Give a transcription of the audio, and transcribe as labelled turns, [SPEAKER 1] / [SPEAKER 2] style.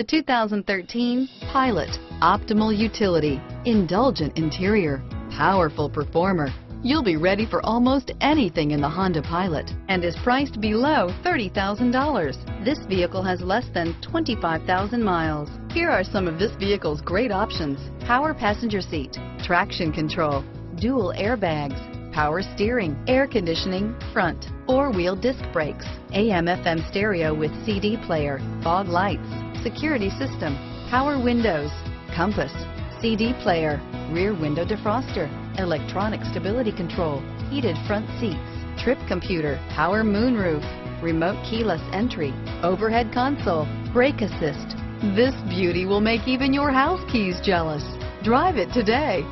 [SPEAKER 1] The 2013 Pilot. Optimal utility, indulgent interior, powerful performer. You'll be ready for almost anything in the Honda Pilot and is priced below $30,000. This vehicle has less than 25,000 miles. Here are some of this vehicle's great options. Power passenger seat, traction control, dual airbags, power steering, air conditioning, front, four-wheel disc brakes, AM FM stereo with CD player, fog lights, security system, power windows, compass, CD player, rear window defroster, electronic stability control, heated front seats, trip computer, power moonroof, remote keyless entry, overhead console, brake assist. This beauty will make even your house keys jealous. Drive it today.